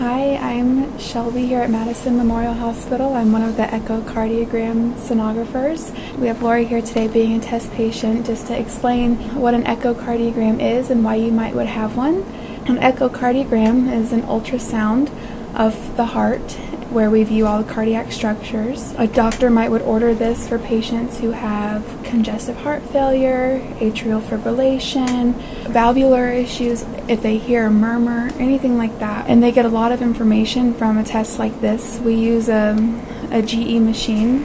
Hi, I'm Shelby here at Madison Memorial Hospital. I'm one of the echocardiogram sonographers. We have Lori here today being a test patient just to explain what an echocardiogram is and why you might would have one. An echocardiogram is an ultrasound of the heart where we view all the cardiac structures. A doctor might would order this for patients who have congestive heart failure, atrial fibrillation, valvular issues, if they hear a murmur, anything like that. And they get a lot of information from a test like this. We use um, a, a GE machine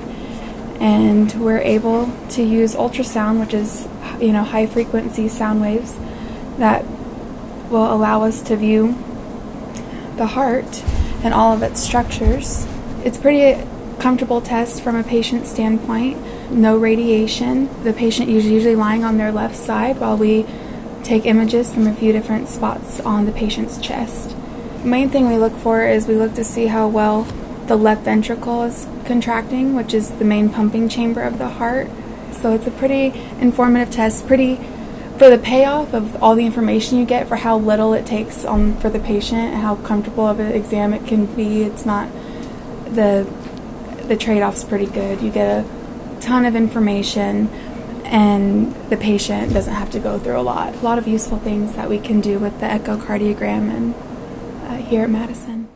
and we're able to use ultrasound, which is you know high frequency sound waves that will allow us to view the heart and all of its structures. It's pretty comfortable test from a patient standpoint. No radiation. The patient is usually lying on their left side while we take images from a few different spots on the patient's chest. Main thing we look for is we look to see how well the left ventricle is contracting, which is the main pumping chamber of the heart. So it's a pretty informative test, pretty for the payoff of all the information you get for how little it takes um, for the patient, how comfortable of an exam it can be, it's not the the trade-off's pretty good. You get a ton of information and the patient doesn't have to go through a lot. A lot of useful things that we can do with the echocardiogram and uh, here at Madison.